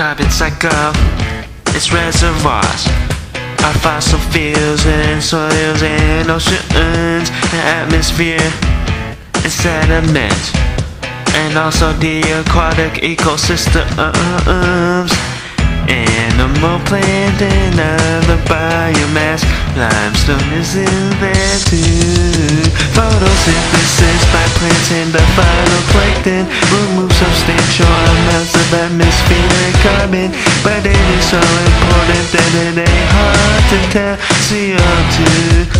carbon cycle, its reservoirs are fossil fuels and soils and oceans, the atmosphere and sediment, and also the aquatic ecosystems. Animal, plant, and other biomass. Limestone is in there too. Photosynthesis by plants and the phytoplankton remove substantial amounts of atmospheric carbon, but it is so important that it ain't hard to tell. CO2,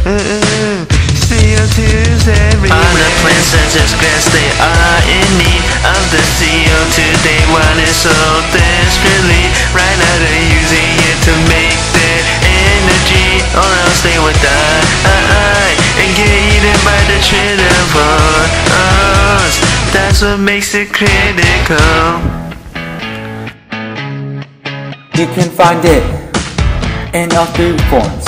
uh, CO2 is everywhere. Other plants such as grass, they are in need of the CO2. They want it so desperately. Right now they're using it to make their energy, or else they would die and get eaten by the trillions. That's what makes it critical. You can find it in all three forms,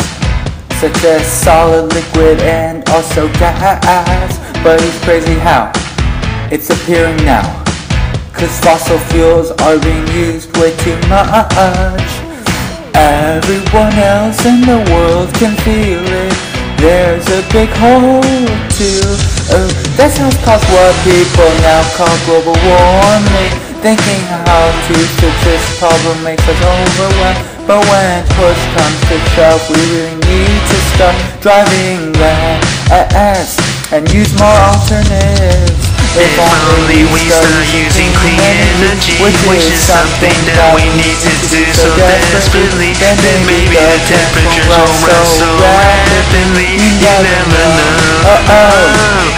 such as solid, liquid, and also gas. But it's crazy how it's appearing now, cause fossil fuels are being used way too much. Everyone else in the world can feel it. There's a big hole too. Oh, that's how cause what people now call global warming. Thinking how to fix this problem makes us overwhelmed. But when push comes to shove, we really need to start driving less and use more alternatives. If only we start using clean energy, which is something that we need to do so desperately, then maybe the temperatures won't rise so rapidly. You never know.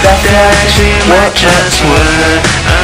That actually might just work.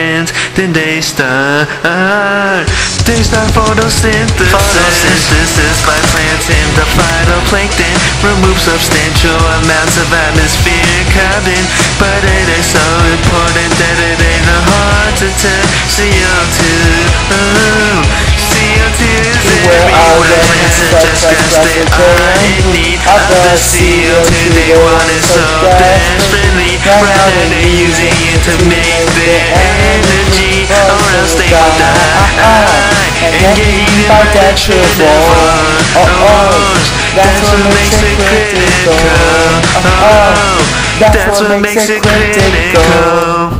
Then they start, they ah. start photosynthesis. Photosynthesis by plants in the phytoplankton remove substantial amounts of atmospheric carbon, but it is so important that it ain't hard to tell CO2. Oh, CO2 is everywhere. Plants are just grass, they are in need of the CO2. They want it so desperately. Now they're using it to make their stay with the high And by that triple Oh oh, that's what makes it critical. Oh oh, that's what makes it critical.